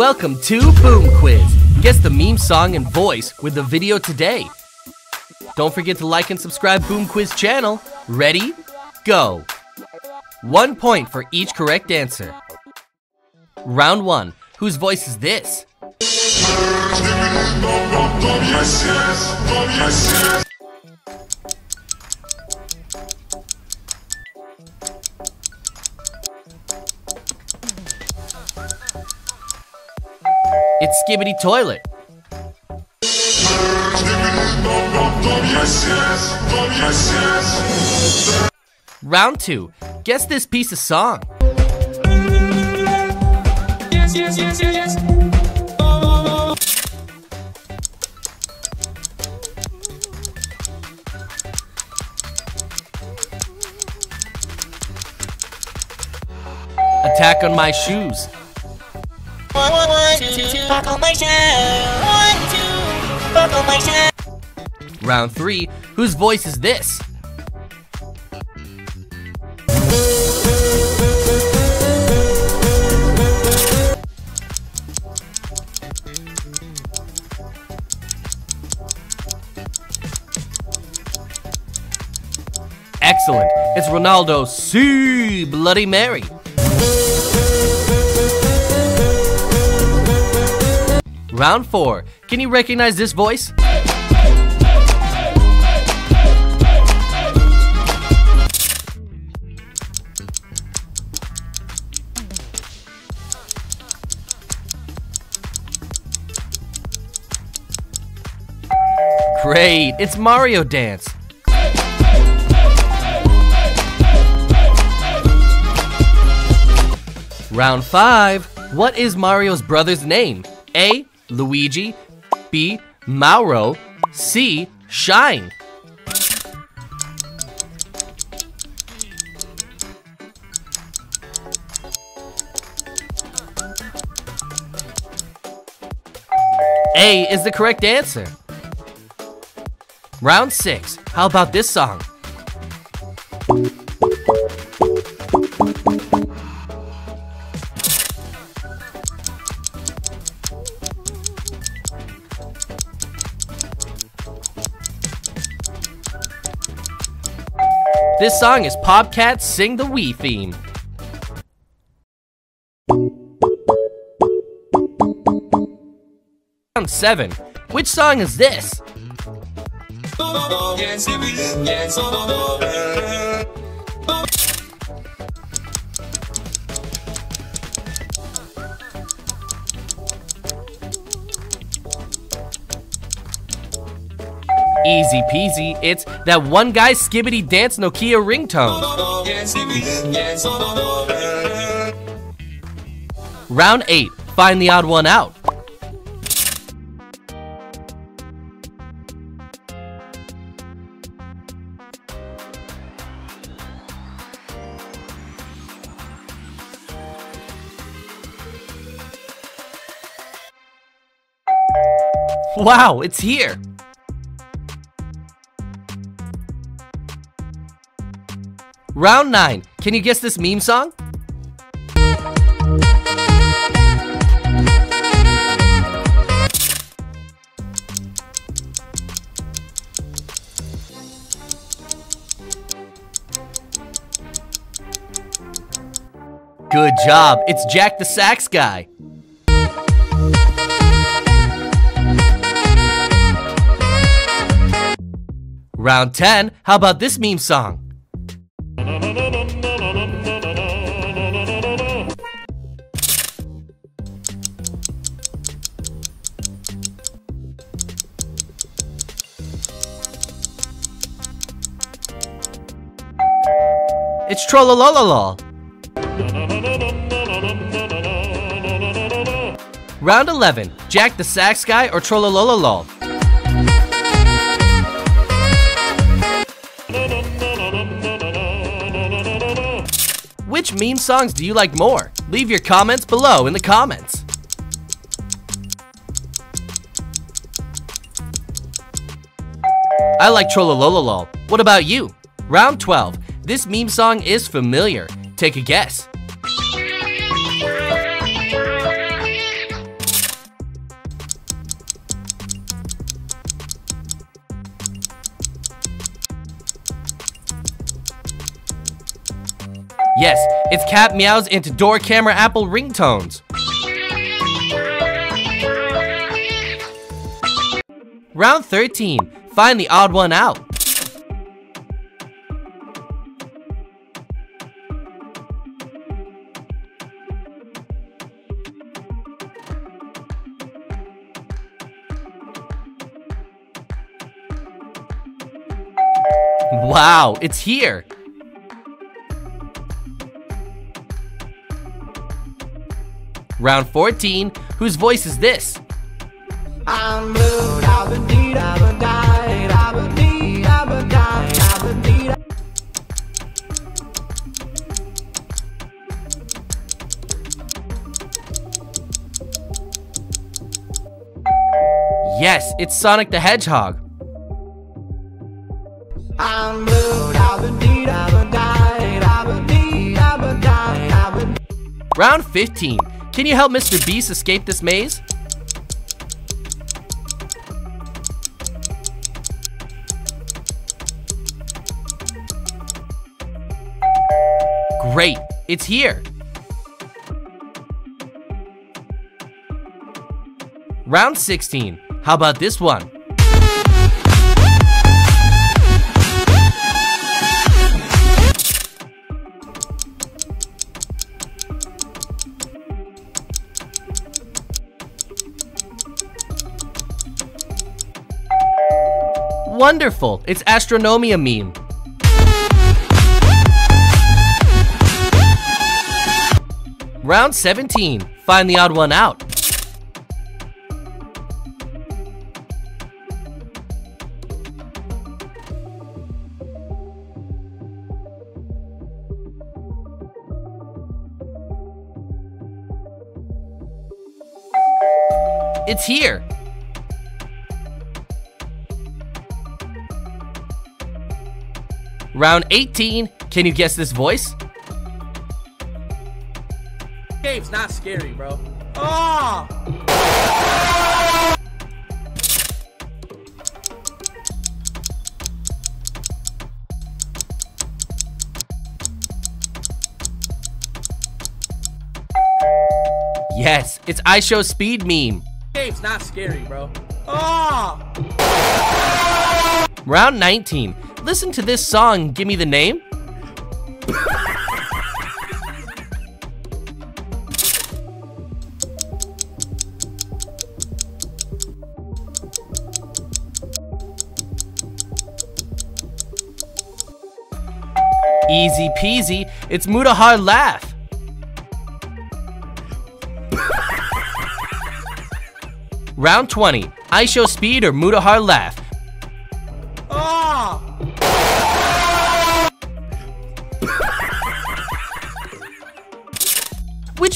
Welcome to Boom Quiz. Guess the meme song and voice with the video today. Don't forget to like and subscribe Boom Quiz channel. Ready? Go. One point for each correct answer. Round one. Whose voice is this? It's Skibidi Toilet. Round two. Guess this piece of song. Attack on my shoes. Buckle my shoe. One, two, my. Round three. Whose voice is this? Excellent. It's Ronaldo C. Bloody Mary. Round four. Can you recognize this voice? Great, it's Mario Dance. Round 5. What is Mario's brother's name? A. Luigi. B. Mauro. C. Shine. A is the correct answer. Round 6. How about this song? This song is Popcats Sing the Wii theme. Round 7. Which song is this? Easy peasy, it's that one guy skibidi dance Nokia ringtone. Round 8. Find the odd one out. Wow, it's here. Round 9. Can you guess this meme song? Good job. It's Jack the Sax guy. Round 10. How about this meme song? It's Trollolololol. Round 11. Jack the Sax Guy or Trollolololol? Meme songs do you like more? Leave your comments below in the comments. I like Trollololol. What about you? Round 12. This meme song is familiar. Take a guess. Yes, it's cat meows into door camera apple ringtones. Round 13. Find the odd one out. Wow, it's here. Round 14. Whose voice is this? I'm blue, I've been deed, I've been died, I've been deed, I've been died, I've been deed. Yes, it's Sonic the Hedgehog. I'm blue, I've been deed, I've been died, I've been deed, I've been died, I've been Round 15. Can you help Mr. Beast escape this maze? Great, it's here. Round 16. How about this one? Wonderful, it's Astronomia meme. Round 17. Find the odd one out. It's here. Round 18. Can you guess this voice? Game's not scary, bro. Oh! Yes, it's iShow Speed meme. Game's not scary, bro. Oh! Round 19. Listen to this song, give me the name. Easy peasy, it's Mudahar Laugh. Round 20. I show speed or Mudahar Laugh. Oh!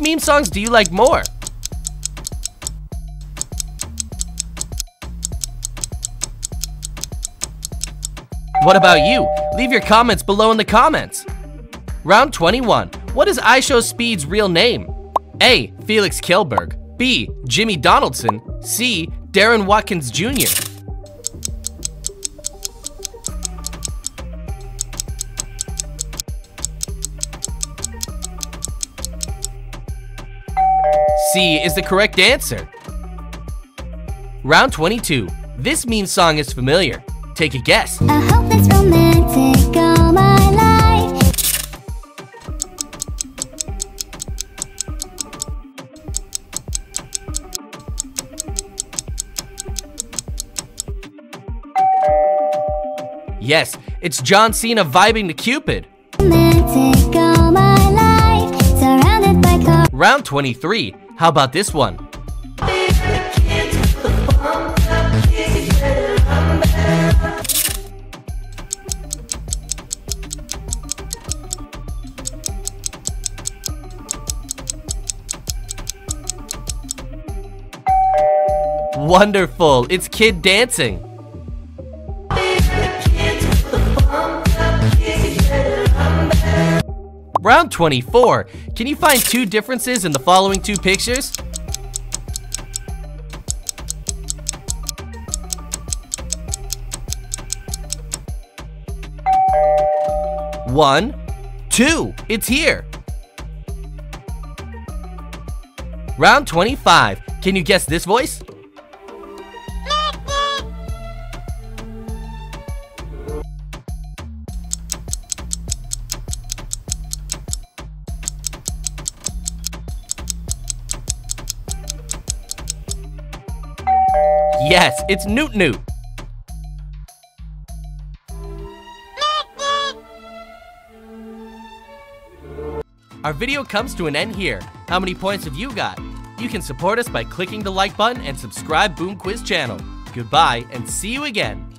Meme songs do you like more? What about you? Leave your comments below in the comments. Round 21. What is iShow Speed's real name? A. Felix Kjellberg. B. Jimmy Donaldson. C. Darren Watkins Jr. C is the correct answer. Round 22. This meme song is familiar. Take a guess. I hope it's romantic all my life. Yes, it's John Cena vibing to Cupid. Romantic all my life. Surrounded by. Round 23. How about this one? Wonderful, it's Kid Dancing. Round 24. Can you find two differences in the following two pictures? One, Two, it's here. Round 25. Can you guess this voice? Yes, it's Noot Noot. Our video comes to an end here. How many points have you got? You can support us by clicking the like button and subscribe Boom Quiz channel. Goodbye and see you again.